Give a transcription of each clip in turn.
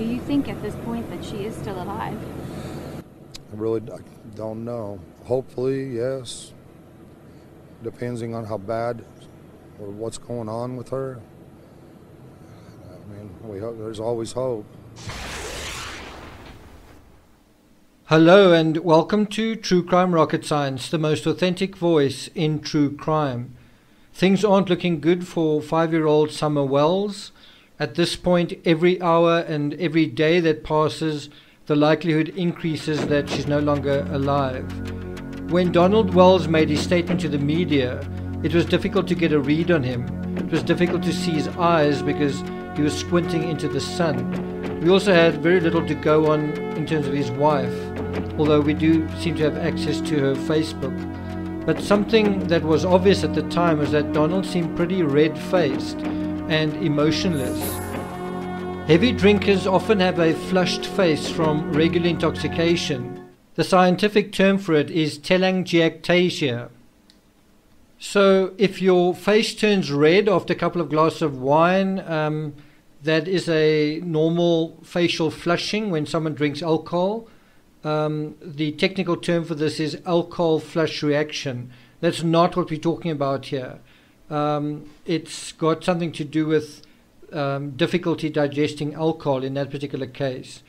Do you think at this point that she is still alive? I really don't know. Hopefully, yes. Depending on how bad or what's going on with her. I mean, we hope, there's always hope. Hello and welcome to True Crime Rocket Science, the most authentic voice in true crime. Things aren't looking good for five year old Summer Wells. At this point, every hour and every day that passes, the likelihood increases that she's no longer alive. When Donald Wells made his statement to the media, it was difficult to get a read on him. It was difficult to see his eyes because he was squinting into the sun. We also had very little to go on in terms of his wife, although we do seem to have access to her Facebook. But something that was obvious at the time was that Donald seemed pretty red faced and emotionless. Heavy drinkers often have a flushed face from regular intoxication. The scientific term for it is telangiectasia. So, if your face turns red after a couple of glasses of wine, um, that is a normal facial flushing when someone drinks alcohol. Um, the technical term for this is alcohol flush reaction. That's not what we're talking about here. Um, it's got something to do with um, difficulty digesting alcohol in that particular case.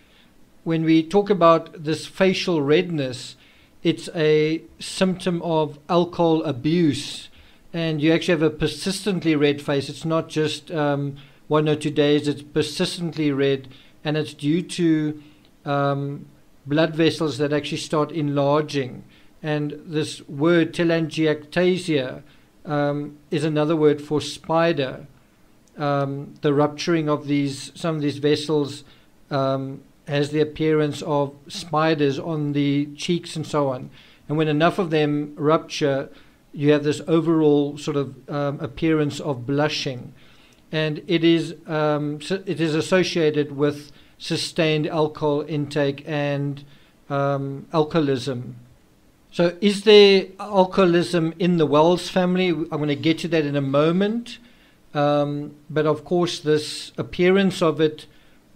When we talk about this facial redness, it's a symptom of alcohol abuse, and you actually have a persistently red face. It's not just um, one or two days, it's persistently red, and it's due to um, blood vessels that actually start enlarging. And this word telangiectasia um, is another word for spider. Um, the rupturing of these some of these vessels um, has the appearance of spiders on the cheeks and so on. And when enough of them rupture, you have this overall sort of um, appearance of blushing, and it is um, it is associated with sustained alcohol intake and um, alcoholism. So, is there alcoholism in the Wells family? I'm going to get to that in a moment. Um, but of course, this appearance of it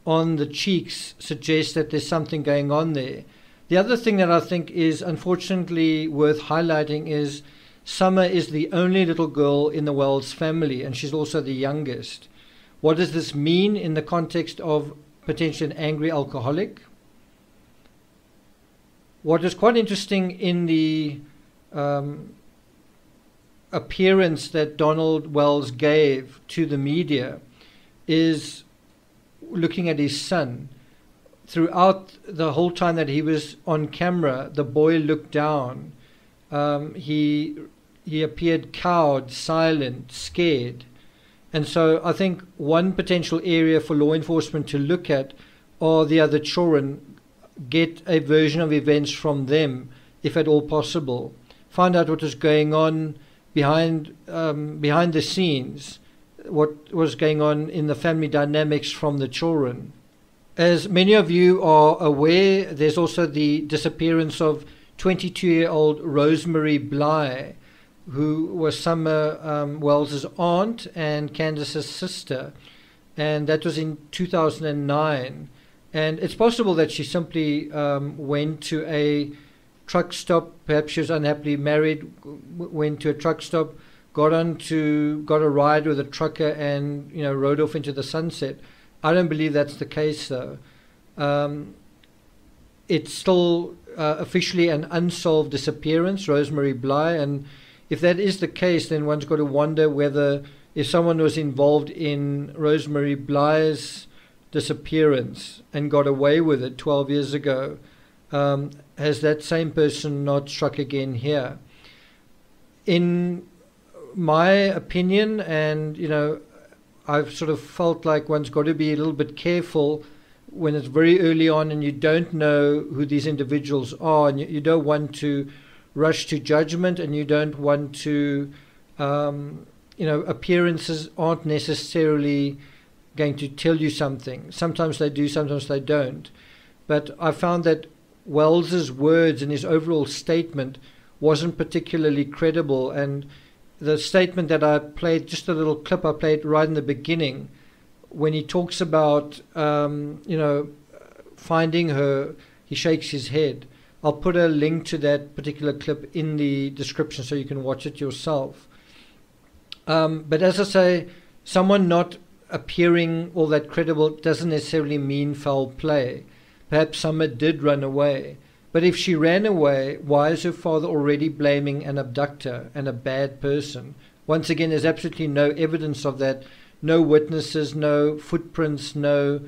on the cheeks suggests that there's something going on there. The other thing that I think is unfortunately worth highlighting is Summer is the only little girl in the Wells family, and she's also the youngest. What does this mean in the context of potentially an angry alcoholic? What is quite interesting in the um, appearance that Donald Wells gave to the media is looking at his son. Throughout the whole time that he was on camera, the boy looked down. Um, he he appeared cowed, silent, scared. And so I think one potential area for law enforcement to look at are the other children get a version of events from them, if at all possible. Find out what is going on behind um, behind the scenes, what was going on in the family dynamics from the children. As many of you are aware, there's also the disappearance of 22-year-old Rosemary Bly, who was Summer um, Wells's aunt and Candus's sister, and that was in 2009. And it's possible that she simply um, went to a truck stop. Perhaps she was unhappily married, went to a truck stop, got on to got a ride with a trucker, and you know rode off into the sunset. I don't believe that's the case, though. Um, it's still uh, officially an unsolved disappearance, Rosemary Bly, and if that is the case, then one's got to wonder whether if someone was involved in Rosemary Bly's disappearance and got away with it 12 years ago, um, has that same person not struck again here? In my opinion, and you know, I've sort of felt like one's got to be a little bit careful when it's very early on and you don't know who these individuals are, and you, you don't want to rush to judgment, and you don't want to, um, you know, appearances aren't necessarily going to tell you something. Sometimes they do, sometimes they don't. But I found that Wells's words and his overall statement wasn't particularly credible. And the statement that I played, just a little clip I played right in the beginning, when he talks about, um, you know, finding her, he shakes his head. I'll put a link to that particular clip in the description so you can watch it yourself. Um, but as I say, someone not appearing all that credible doesn't necessarily mean foul play. Perhaps Summer did run away. But if she ran away, why is her father already blaming an abductor and a bad person? Once again, there's absolutely no evidence of that. No witnesses, no footprints, no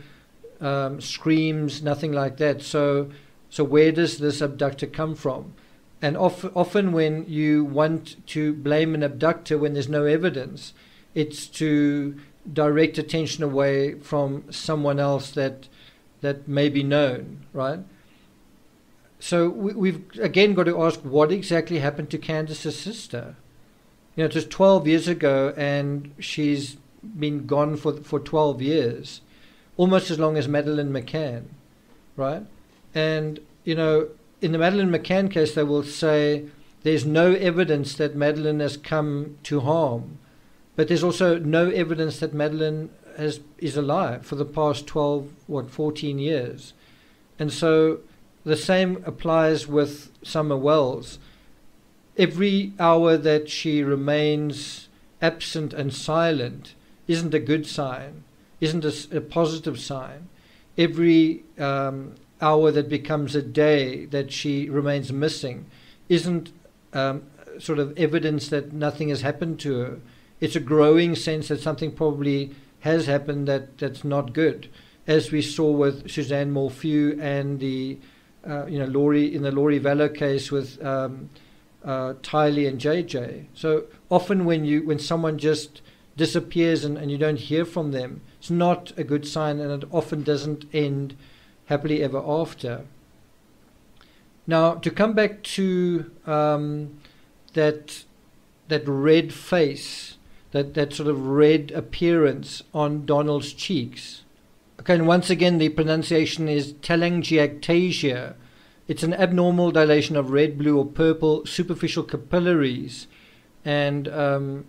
um, screams, nothing like that. So, so where does this abductor come from? And of, often, when you want to blame an abductor when there's no evidence, it's to direct attention away from someone else that that may be known, right? So we, have again got to ask what exactly happened to Candus's sister. You know, it was 12 years ago, and she's been gone for for 12 years, almost as long as Madeleine McCann, right? And you know, in the Madeleine McCann case, they will say there's no evidence that Madeleine has come to harm but there's also no evidence that Madeleine has, is alive for the past 12, what, 14 years. And so the same applies with Summer Wells. Every hour that she remains absent and silent isn't a good sign, isn't a, a positive sign. Every um, hour that becomes a day that she remains missing isn't um, sort of evidence that nothing has happened to her it's a growing sense that something probably has happened that, that's not good, as we saw with Suzanne Morphew and the, uh, you know, Lori in the Lori Vallow case with um, uh, Tylee and JJ. So often when you when someone just disappears and, and you don't hear from them, it's not a good sign, and it often doesn't end happily ever after. Now to come back to um, that that red face that, that sort of red appearance on Donald's cheeks. Okay, and once again, the pronunciation is telangiectasia. It's an abnormal dilation of red, blue, or purple superficial capillaries. And um,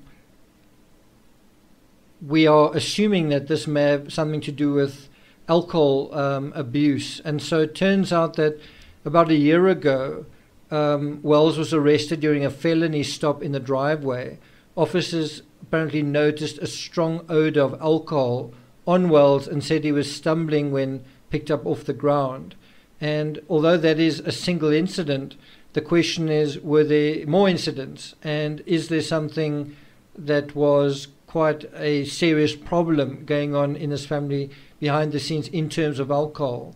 we are assuming that this may have something to do with alcohol um, abuse. And so it turns out that about a year ago, um, Wells was arrested during a felony stop in the driveway. Officers apparently noticed a strong odor of alcohol on Wells and said he was stumbling when picked up off the ground. And although that is a single incident, the question is were there more incidents? And is there something that was quite a serious problem going on in this family behind the scenes in terms of alcohol?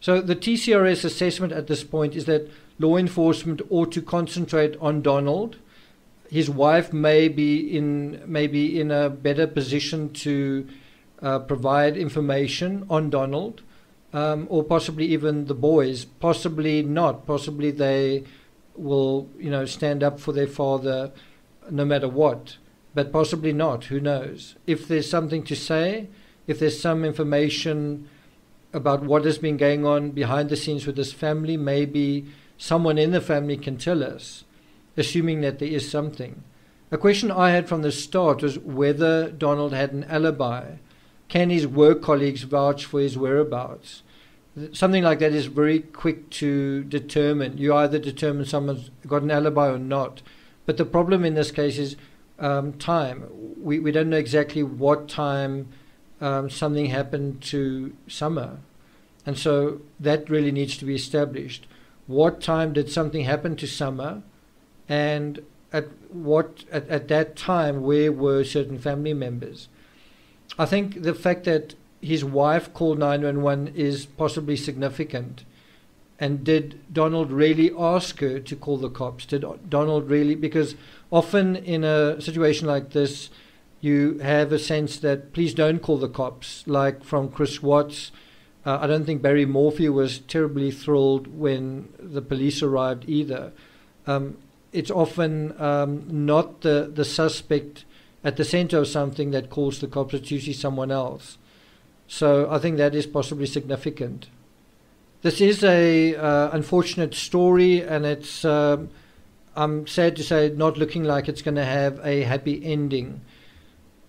So the TCRS assessment at this point is that law enforcement ought to concentrate on Donald his wife may be in maybe in a better position to uh, provide information on Donald, um, or possibly even the boys. Possibly not. Possibly they will, you know, stand up for their father, no matter what. But possibly not. Who knows? If there's something to say, if there's some information about what has been going on behind the scenes with this family, maybe someone in the family can tell us assuming that there is something. A question I had from the start was whether Donald had an alibi. Can his work colleagues vouch for his whereabouts? Something like that is very quick to determine. You either determine someone's got an alibi or not. But the problem in this case is um, time. We, we don't know exactly what time um, something happened to Summer. And so that really needs to be established. What time did something happen to Summer? And at what at, at that time where were certain family members? I think the fact that his wife called 911 is possibly significant. And did donald really ask her to call the cops? Did donald really because often in a situation like this you have a sense that please don't call the cops like from chris watts. Uh, i don't think barry morphew was terribly thrilled when the police arrived either. Um, it's often um, not the, the suspect at the center of something that calls the cops, it's usually someone else. So I think that is possibly significant. This is a uh, unfortunate story, and it's um, I'm sad to say not looking like it's going to have a happy ending.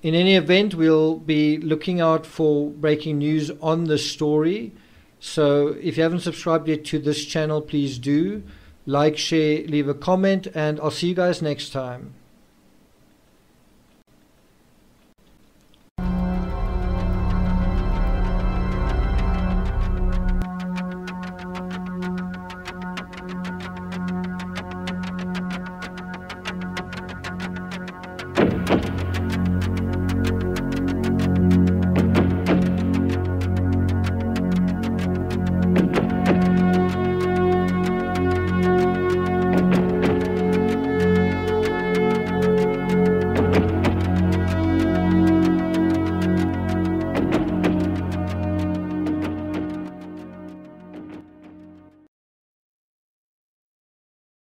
in any event, we'll be looking out for breaking news on this story. So if you haven't subscribed yet to this channel, please do. Like, share, leave a comment, and I'll see you guys next time.